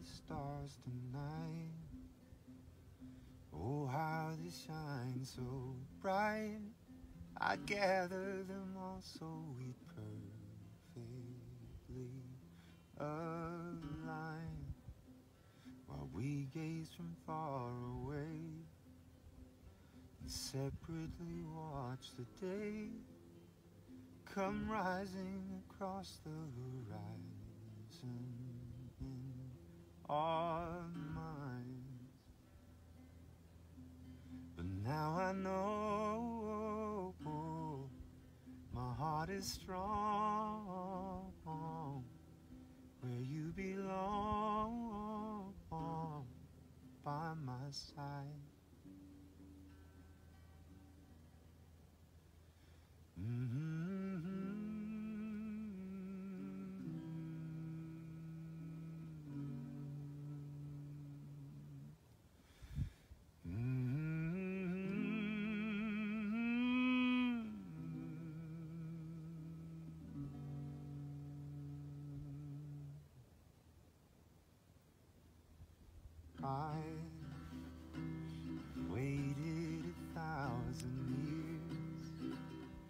the stars tonight. Oh, how they shine so bright. I gather them all so we perfectly align. While we gaze from far away and separately watch the day come rising across the horizon our minds. But now I know my heart is strong where you belong by my side. Mm-hmm. I waited a thousand years.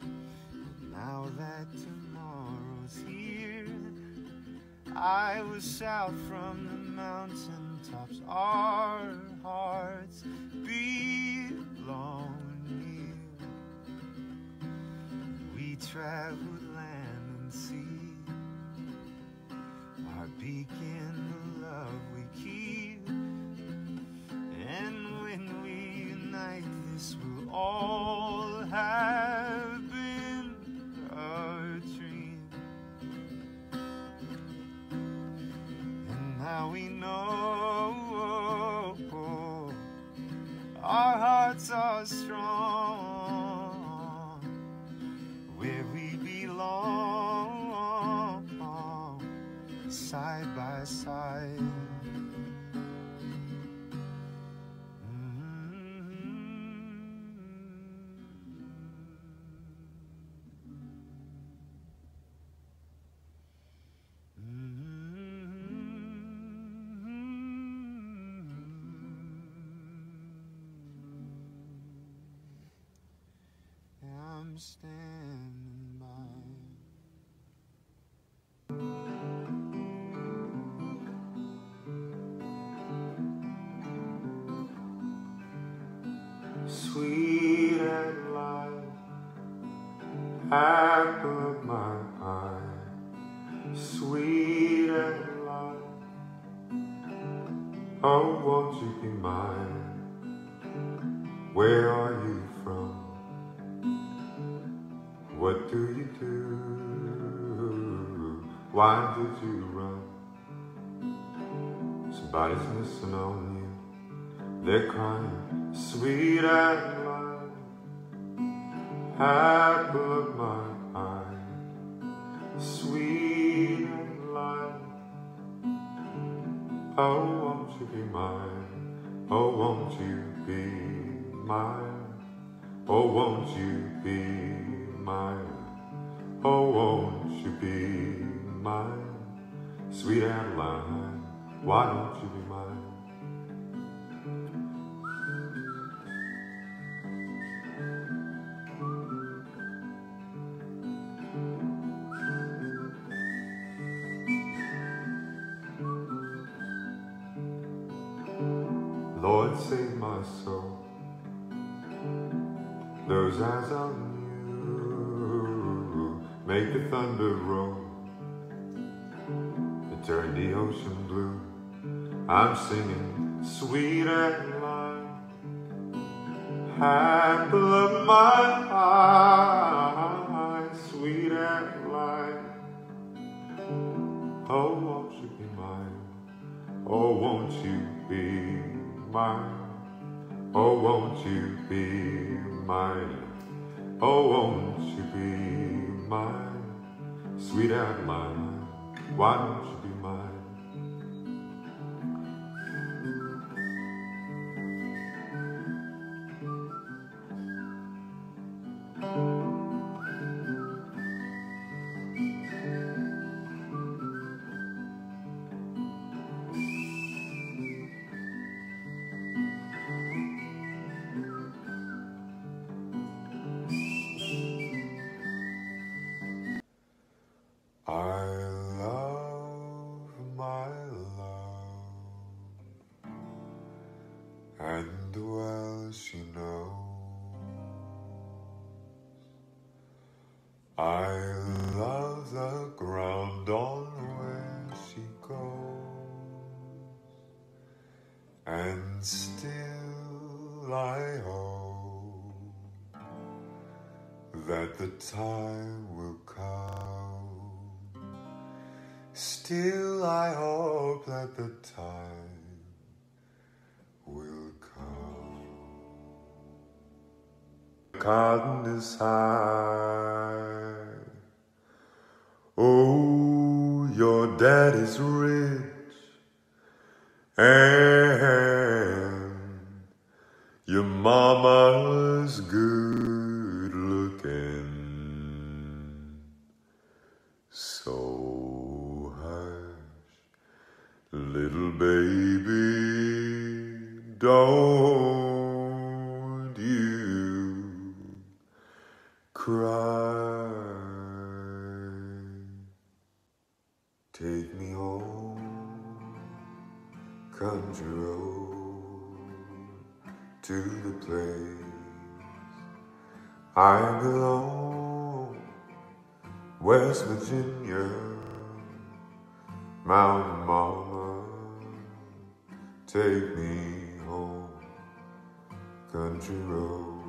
But Now that tomorrow's here, I was shout from the mountaintops. Our hearts belong near. We traveled land and sea. Our beacon, the love we keep. Unite, this will all have been a dream. And now we know oh, oh, oh, our hearts are strong apple of my eye, sweet Adeline. Oh, won't you be mine? Where are you from? What do you do? Why did you run? Somebody's missing on you. They're crying, sweet Adeline, apple of my eye, sweet Adeline. Oh, won't you be mine? Oh, won't you be mine? Oh, won't you be mine? Oh, won't you be mine? Sweet Adeline, why don't you be mine? Lord, save my soul. Those eyes on you make the thunder roll. They turn the ocean blue. I'm singing sweet Adeline, apple of my eye, sweet Adeline. Oh, won't you be mine? Oh, won't you be mine? Oh, won't you be mine? Oh, won't you be mine? Sweet Adeline, why don't you I love the ground on where she goes, and still I hope that the time will come. Still I hope that the time will come. Cotton is high. Oh, your daddy's rich and your mama's good to the place I belong, West Virginia, Mountain Mama. Take me home, country road.